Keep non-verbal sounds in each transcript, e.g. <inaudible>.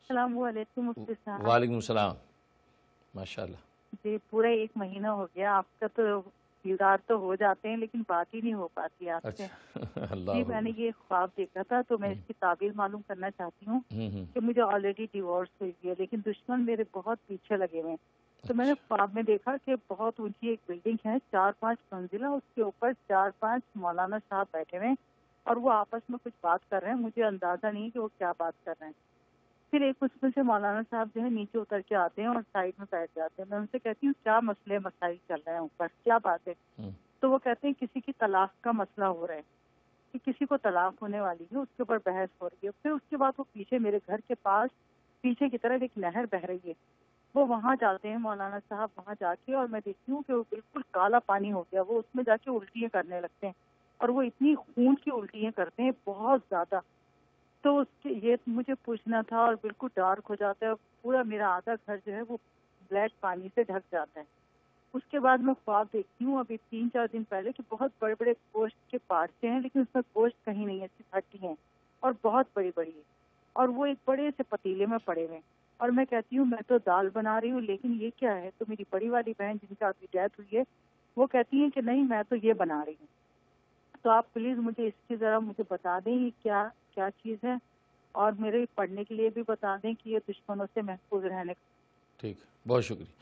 السلام علیکم مفتی صاحب۔ وعلیکم السلام۔ ماشاء اللہ جی پورا ایک مہینہ ہو گیا۔ آپ کا تو دیدار تو ہو جاتے ہیں لیکن بات ہی نہیں ہو پاتی آپ سے۔ اچھا۔ <laughs> جی میں نے یہ خواب دیکھا تھا تو میں اس کی تعبیر معلوم کرنا چاہتی ہوں کہ مجھے آلریڈی ڈیورس ہوئی ہے لیکن دشمن میرے بہت پیچھے لگے ہوئے ہیں۔ تو میں نے خواب میں دیکھا کہ بہت اونچی ایک بلڈنگ ہے چار پانچ منزلہ اس کے اوپر چار پانچ مولانا صاحب بیٹھے ہوئے ہیں اور وہ آپس میں کچھ بات کر رہے ہیں۔ مجھے اندازہ نہیں کہ وہ کیا بات کر رہے ہیں۔ پھر ایک میں سے مولانا صاحب جو ہے نیچے اتر کے آتے ہیں اور سائڈ میں بیٹھ جاتے ہیں۔ میں ان سے کہتی ہوں کیا مسئلے مسائل چل رہے ہیں اوپر؟ کیا بات ہے؟ تو وہ کہتے ہیں کسی کی طلاق کا مسئلہ ہو رہا ہے کہ کسی کو طلاق ہونے والی ہے اس کے اوپر بحث ہو رہی ہے۔ پھر اس کے بعد وہ پیچھے میرے گھر کے پاس پیچھے کی طرف ایک نہر بہ رہی ہے۔ وہ وہاں جاتے ہیں مولانا صاحب وہاں جا کے اور میں دیکھتی ہوں کہ وہ بالکل کالا پانی ہو گیا۔ وہ اس میں جا کے الٹیاں کرنے لگتے ہیں اور وہ اتنی خون کی الٹیاں کرتے ہیں بہت زیادہ۔ تو اس کے یہ مجھے پوچھنا تھا اور بالکل ڈارک ہو جاتا ہے اور پورا میرا آدھا گھر جو ہے وہ بلیک پانی سے ڈھک جاتا ہے۔ اس کے بعد میں خواب دیکھتی ہوں ابھی تین چار دن پہلے کہ بہت بڑے بڑے گوشت کے پارچے ہیں لیکن اس میں گوشت کہیں نہیں ہے صرف ہڈی ہیں اور بہت بڑی بڑی ہے اور وہ ایک بڑے سے پتیلے میں پڑے ہوئے ہیں۔ اور میں کہتی ہوں، میں تو دال بنا رہی ہوں، لیکن یہ کیا ہے؟ تو میری بڑی والی بہن جن کا ابھی ڈیتھ ہوئی ہے، وہ کہتی ہیں کہ نہیں، میں تو یہ بنا رہی ہوں۔ تو آپ پلیز مجھے اس کی ذرا مجھے بتا دیں یہ کیا کیا چیز ہے اور میرے پڑھنے کے لیے بھی بتا دیں کہ یہ دشمنوں سے محفوظ رہنے کا۔ ٹھیک، بہت شکریہ۔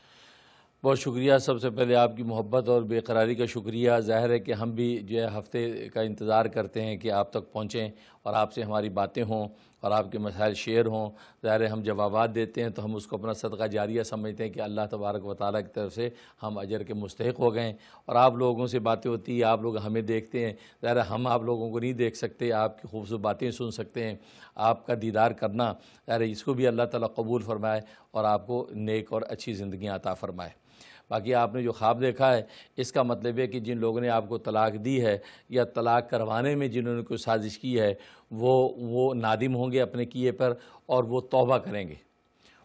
بہت شکریہ۔ سب سے پہلے آپ کی محبت اور بے قراری کا شکریہ۔ ظاہر ہے کہ ہم بھی جو ہے ہفتے کا انتظار کرتے ہیں کہ آپ تک پہنچیں اور آپ سے ہماری باتیں ہوں اور آپ کے مسائل شیئر ہوں، ظاہر ہم جوابات دیتے ہیں تو ہم اس کو اپنا صدقہ جاریہ سمجھتے ہیں کہ اللہ تبارک و تعالیٰ کی طرف سے ہم اجر کے مستحق ہو گئے ہیں۔ اور آپ لوگوں سے باتیں ہوتی ہیں، آپ لوگ ہمیں دیکھتے ہیں۔ ظاہر ہم آپ لوگوں کو نہیں دیکھ سکتے، آپ کی خوبصورت باتیں سن سکتے ہیں۔ آپ کا دیدار کرنا، ظاہر اس کو بھی اللہ تعالیٰ قبول فرمائے اور آپ کو نیک اور اچھی زندگیاں عطا فرمائے۔ باقی آپ نے جو خواب دیکھا ہے، اس کا مطلب ہے کہ جن لوگوں نے آپ کو طلاق دی ہے یا طلاق کروانے میں جنہوں نے کوئی سازش کی ہے، وہ وہ نادم ہوں گے اپنے کیے پر اور وہ توبہ کریں گے۔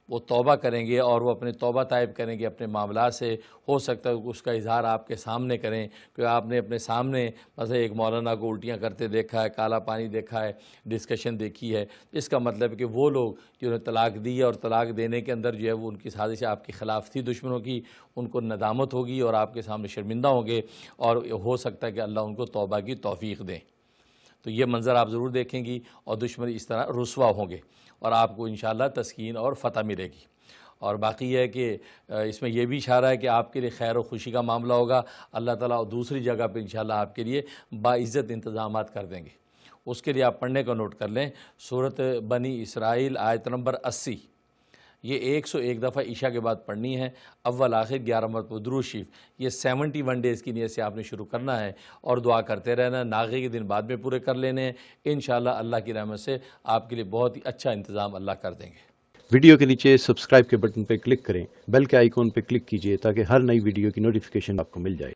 وہ توبہ کریں گے اور وہ اپنے توبہ طائب کریں گے اپنے معاملات سے، ہو سکتا ہے اس کا اظہار آپ کے سامنے کریں۔ کہ آپ نے اپنے سامنے مثلا ایک مولانا کو الٹیاں کرتے دیکھا ہے، کالا پانی دیکھا ہے ڈسکشن دیکھی ہے۔ اس کا مطلب ہے کہ وہ لوگ جنہوں نے طلاق دی ہے اور طلاق دینے کے اندر جو ہے وہ ان کی سازش آپ کے خلاف تھی، دشمنوں کی، ان کو ندامت ہوگی اور آپ کے سامنے شرمندہ ہوں گے۔ اور ہو سکتا ہے کہ اللہ ان کو توبہ کی توفیق دیں تو یہ منظر آپ ضرور دیکھیں گی اور دشمن اس طرح رسوا ہوں گے اور آپ کو انشاءاللہ تسکین اور فتح ملے گی۔ اور باقی یہ ہے کہ اس میں یہ بھی اشارہ ہے کہ آپ کے لیے خیر و خوشی کا معاملہ ہوگا۔ اللہ تعالیٰ اور دوسری جگہ پہ انشاءاللہ آپ کے لیے باعزت انتظامات کر دیں گے۔ اس کے لیے آپ پڑھنے کا نوٹ کر لیں۔ صورت بنی اسرائیل، آیت نمبر اسی۔ یہ ایک سو ایک دفعہ عشاء کے بعد پڑھنی ہے، اول، آخر، گیارہ مرتبہ درو شریف یہ سیونٹی ون ڈیز کی نیت سے آپ نے شروع کرنا ہے اور دعا کرتے رہنا، ناغے کے دن بعد میں پورے کر لینے۔ ہیں انشاءاللہ اللہ کی رحمت سے آپ کے لیے بہت ہی اچھا انتظام اللہ کر دیں گے۔ ویڈیو کے نیچے سبسکرائب کے بٹن پہ کلک کریں، بیل کے آئیکن پہ کلک کیجیے تاکہ ہر نئی ویڈیو کی نوٹیفیکیشن آپ کو مل جائے۔